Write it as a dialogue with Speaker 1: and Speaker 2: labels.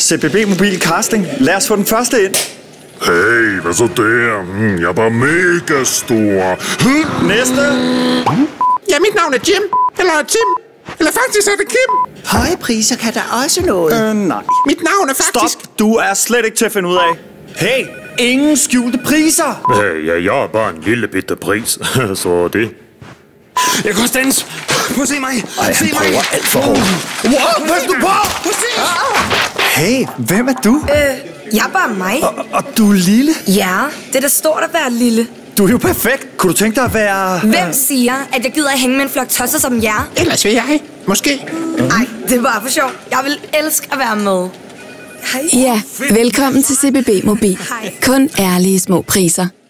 Speaker 1: CBB Mobil Casting. Lad os få den første ind.
Speaker 2: Hey, hvad så der? Mm, jeg er bare mega stor. Hm?
Speaker 1: Næste.
Speaker 3: Ja, mit navn er Jim. Eller Tim. Eller faktisk er det Kim.
Speaker 4: Høje priser kan der også noget.
Speaker 1: Øh, nej.
Speaker 3: Mit navn er faktisk...
Speaker 1: Stop. Du er slet ikke til at finde ud af. Hey, ingen skjulte priser.
Speaker 2: Hey, ja, jeg er bare en lille bitte pris, så det.
Speaker 5: Jeg kan også danse. Prøv at se mig.
Speaker 4: Ej,
Speaker 5: se
Speaker 4: han prøver alt for hårdt.
Speaker 5: Wow, pas nu på. Præcis.
Speaker 1: Hey, hvem er du?
Speaker 6: Øh, jeg er bare mig.
Speaker 1: Og, og du er lille.
Speaker 6: Ja, det er da stort at være lille.
Speaker 1: Du er jo perfekt. Kunne du tænke dig at være...
Speaker 6: Hvem siger, at jeg gider at hænge med en flok tosser som jer?
Speaker 3: Ellers vil jeg. Måske.
Speaker 6: Nej, det er bare for sjov. Jeg vil elske at være med. Hej.
Speaker 7: Ja, velkommen til CBB Mobil.
Speaker 6: Hej.
Speaker 7: Kun ærlige små priser.